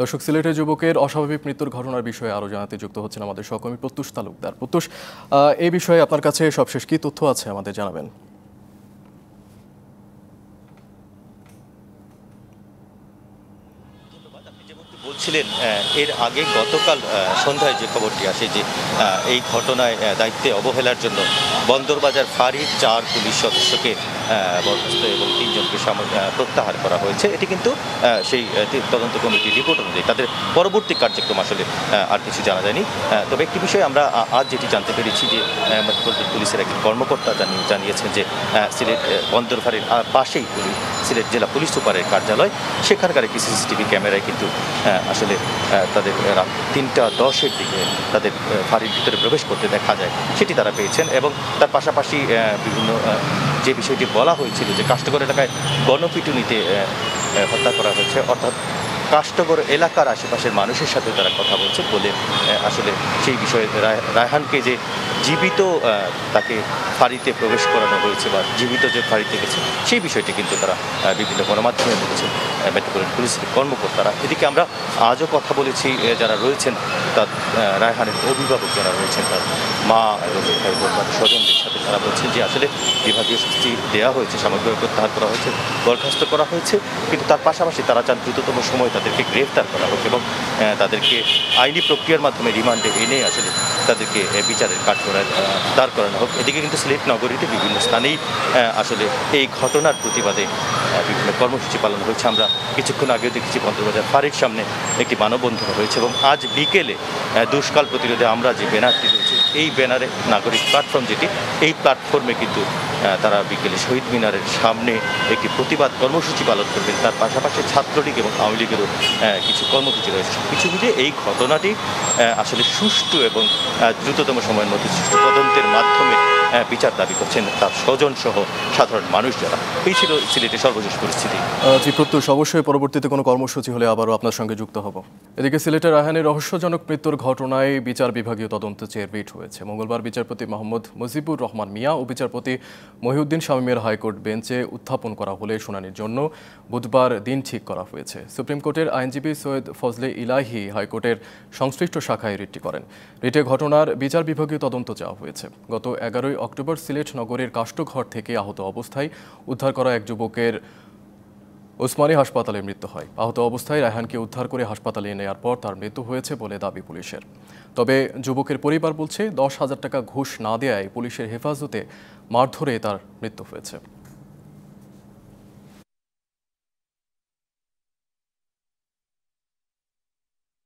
দর্শক, সিলেটের যুবকের অস্বাভাবিক মৃত্যুর ঘটনার বিষয়ে আরও জানাতে যুক্ত হচ্ছেন আমাদের সহকর্মী প্রত্যুষ তালুকদার। প্রত্যুষ এই বিষয়ে আপনার কাছে সবশেষ কী তথ্য আছে আমাদের জানাবেন। যেমনটি বলছিলেন এর আগে গতকাল সন্ধ্যায় যে খবরটি আসে যে এই ঘটনায় দায়িত্বে অবহেলার জন্য বন্দরবাজার ফাঁড়ির চার পুলিশ সদস্যকে বরখাস্ত এবং তিনজনকে প্রত্যাহার করা হয়েছে। এটি কিন্তু সেই তদন্ত কমিটির রিপোর্ট অনুযায়ী। তাদের পরবর্তী কার্যক্রম আসলে আর কিছু জানা যায়নি। তবে একটি বিষয় আমরা আজ যেটি জানতে পেরেছি যে পুলিশের একজন কর্মকর্তা জানিয়ে জানিয়েছেন যে সিলেট আহ, বন্দর ফাঁড়ির পাশেই পুলিশ সিলেট জেলা পুলিশ সুপারের কার্যালয়। সেখানকার একটি সিসিটিভি ক্যামেরায় কিন্তু আসলে তাদের রাত তিনটা দশের দিকে তাদের ফাঁড়ির ভিতরে প্রবেশ করতে দেখা যায়। সেটি তারা পেয়েছেন এবং তার পাশাপাশি বিভিন্ন যে বিষয়টি বলা হয়েছিল যে কাষ্টকর এলাকায় গণপিটুনিতে হত্যা করা হয়েছে, অর্থাৎ কাষ্টগর এলাকার আশেপাশের মানুষের সাথে তারা কথা বলছে বলে আসলে সেই বিষয়ে রায়- রায়হানকে যে জীবিত তাকে ফাঁড়িতে প্রবেশ করানো হয়েছে বা জীবিত যে ফাঁড়িতে গেছে, সেই বিষয়টি কিন্তু তারা বিভিন্ন গণমাধ্যমে বলেছেন মেট্রোপলিটন পুলিশের কর্মকর্তারা। এদিকে আমরা আজও কথা বলেছি যারা রয়েছেন, তার রায়হানের অভিভাবক যারা রয়েছেন, তার মা এবং তার স্বজনদের সাথে তারা বলছেন যে আসলে বিভাগীয় শাস্তি দেওয়া হয়েছে, সামগ্রিক প্রত্যাহার করা হয়েছে, বরখাস্ত করা হয়েছে, কিন্তু তার পাশাপাশি তারা চান দ্রুততম সময় তাদেরকে গ্রেফতার করা হোক এবং তাদেরকে আইনি প্রক্রিয়ার মাধ্যমে রিমান্ডে এনে আসলে তাদেরকে বিচারের কাঠগড়ায় আহ, দাঁড় করানো হোক। এদিকে কিন্তু সিলেট নগরীতে বিভিন্ন স্থানেই আসলে এই ঘটনার প্রতিবাদে বিভিন্ন কর্মসূচি পালন হয়েছে। আমরা কিছুক্ষণ আগেও দেখেছি বন্দরবাজার ফাঁড়ির সামনে একটি মানববন্ধন হয়েছে এবং আজ বিকেলে দুষ্কাল প্রতিরোধে আমরা যে ব্যানারটি রয়েছে এই ব্যানারে নাগরিক প্ল্যাটফর্ম যেটি এই প্ল্যাটফর্মে কিন্তু তারা বিকেলে শহীদ মিনারের সামনে একটি প্রতিবাদ কর্মসূচি পালন করবেন। তার পাশাপাশি ছাত্রলীগ এবং আওয়ামী লীগেরও কিছু কর্মসূচি রয়েছে। কিছু মিলিয়ে এই ঘটনাটি আসলে সুষ্ঠু এবং দ্রুততম সময়ের মধ্যে সুষ্ঠু তদন্তের মাধ্যমে বিচার দাবি করছেন তার স্বজন সহ সাধারণ মানুষ যারা। এই ছিল সিলেটের সর্বশেষ পরিস্থিতি। জি, প্রত্যুষ, অবশ্যই পরবর্তীতে কোনো কর্মসূচি হলে আবারও আপনার সঙ্গে যুক্ত হব। এদিকে সিলেটের রায়হানের রহস্যজনক মৃত্যুর ঘটনায় বিচার বিভাগীয় তদন্ত চেয়ে রিট হয়েছে। মঙ্গলবার বিচারপতি মোহাম্মদ মুজিবুর রহমান মিয়া ও বিচারপতি মহিউদ্দিন শামীমের হাইকোর্ট বেঞ্চে উত্থাপন করা হলে শুনানির জন্য বুধবার দিন ঠিক করা হয়েছে। সুপ্রিম কোর্টের আইনজীবী সৈয়দ ফজলে ইলাহি হাইকোর্টের সংশ্লিষ্ট শাখায় রিটটি করেন। রিটে ঘটনার বিচার বিভাগীয় তদন্ত চাওয়া হয়েছে। গত এগারোই অক্টোবর সিলেট নগরের কাষ্টঘর থেকে আহত অবস্থায় উদ্ধার করা এক যুবকের ওসমানী হাসপাতালে মৃত্যু হয়। আহত অবস্থায় রায়হানকে উদ্ধার করে হাসপাতালে নেওয়ার পর তার মৃত্যু হয়েছে বলে দাবি পুলিশের। তবে যুবকের পরিবার বলছে, দশ হাজার টাকা ঘুষ না দেয়ায় পুলিশের হেফাজতে মারধরে তার মৃত্যু হয়েছে।